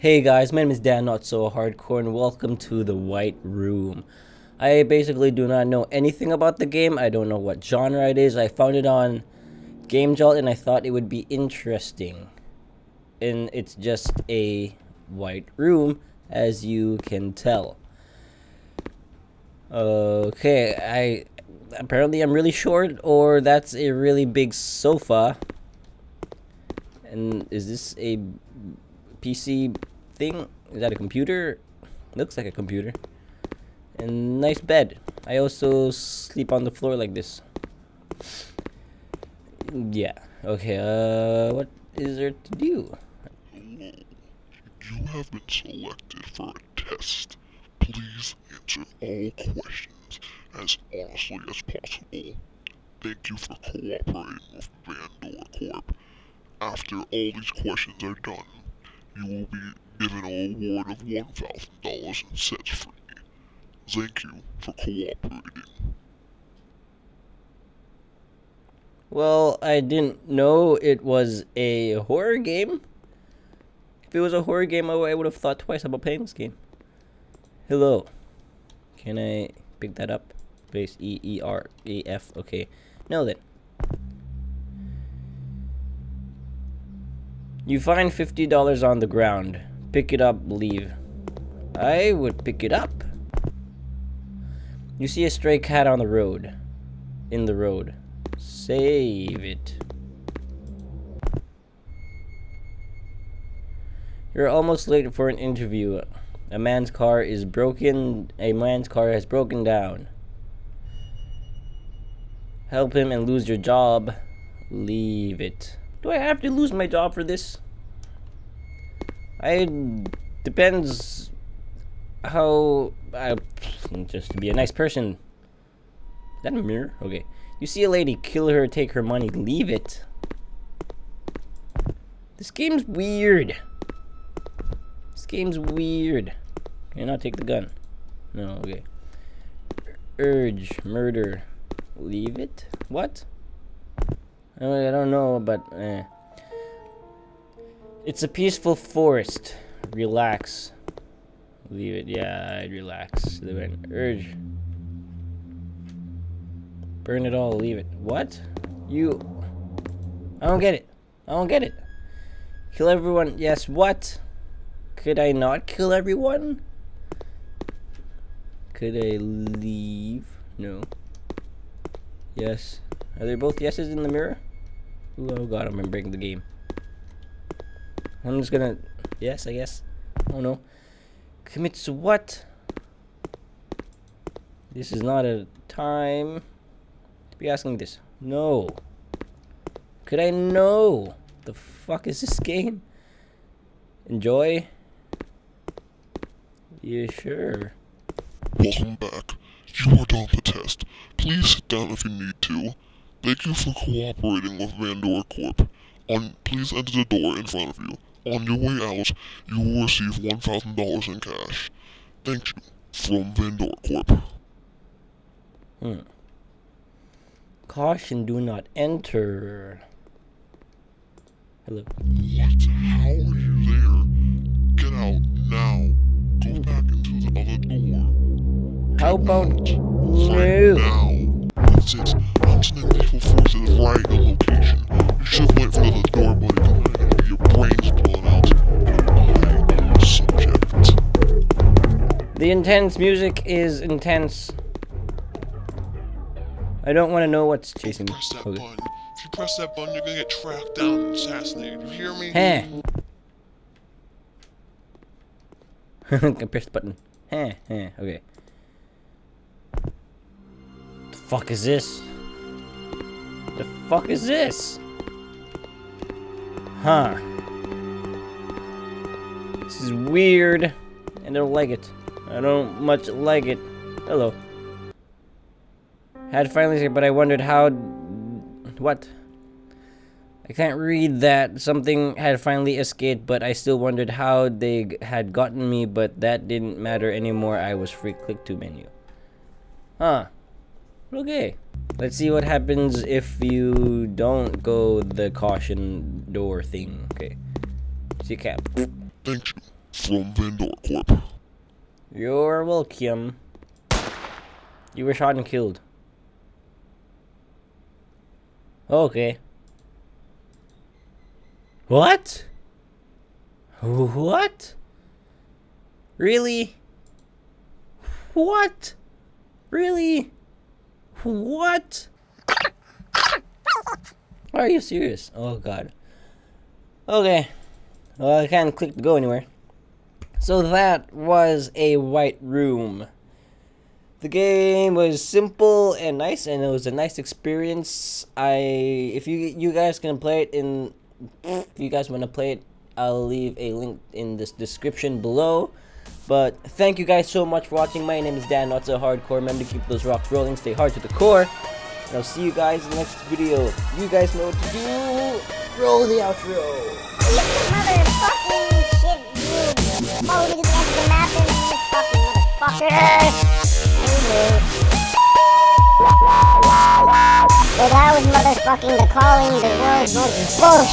Hey guys, my name is Dan Not So Hardcore and welcome to the White Room. I basically do not know anything about the game. I don't know what genre it is. I found it on Game Jolt and I thought it would be interesting. And it's just a white room as you can tell. Okay, I apparently I'm really short or that's a really big sofa. And is this a PC thing? Is that a computer? Looks like a computer. And nice bed. I also sleep on the floor like this. Yeah. Okay, uh, what is there to do? You have been selected for a test. Please answer all questions as honestly as possible. Thank you for cooperating with Vandor Corp. After all these questions are done, you will be given an award of $1,000 in sets free. Thank you for cooperating. Well, I didn't know it was a horror game. If it was a horror game, I would have thought twice about playing this game. Hello. Can I pick that up? Base E E R E F. Okay. Now then. You find $50 on the ground. Pick it up, leave. I would pick it up. You see a stray cat on the road. In the road. Save it. You're almost late for an interview. A man's car is broken. A man's car has broken down. Help him and lose your job. Leave it. Do I have to lose my job for this? I depends how I just to be a nice person. Is that a mirror? Okay. You see a lady, kill her, take her money, leave it. This game's weird. This game's weird. I not take the gun? No, okay. Urge, murder, leave it? What? I don't know, but eh. It's a peaceful forest. Relax. Leave it. Yeah, I'd relax. Then urge. Burn it all. Leave it. What? You. I don't get it. I don't get it. Kill everyone. Yes. What? Could I not kill everyone? Could I leave? No. Yes. Are they both yeses in the mirror? Oh god, I'm breaking the game. I'm just gonna... Yes, I guess. Oh no. Commits to what? This is not a time to be asking this. No. Could I know? The fuck is this game? Enjoy? Yeah, sure. Welcome back. You are done the test. Please sit down if you need to. Thank you for cooperating with Vandor Corp. On, please enter the door in front of you. On your way out, you will receive $1,000 in cash. Thank you. From Vandor Corp. Hmm. Caution, do not enter. Hello. What? How are you there? Get out now. Go back into the other door. How about Right no? now. That's it. The intense music is intense. I don't want to know what's chasing me. Press that Okay. button. If you press that button, you're gonna get tracked down and assassinated. You hear me? Heh. I press the button. Heh, heh, okay. The fuck is this? The fuck is this? Huh. This is weird. I don't like it. I don't much like it. Hello. Had finally, but I wondered how. What? I can't read that. Something had finally escaped, but I still wondered how they had gotten me, but that didn't matter anymore. I was free click to menu. Huh. Okay. Let's see what happens if you don't go the caution door thing. Okay. See cap. Thank you from Vendor Corp. You're welcome. You were shot and killed. Okay. What? What? Really? What? Really? What? Are you serious? Oh god. Okay. Well, I can't click to go anywhere. So that was a white room. The game was simple and nice, and it was a nice experience. I, if you you guys can play it in, if you guys want to play it, I'll leave a link in this description below. But thank you guys so much for watching. My name is Dan, not so hardcore. Remember to keep those rocks rolling, stay hard to the core. And I'll see you guys in the next video. You guys know what to do. Roll the outro. That was motherfucking the calling the world's most bullshit.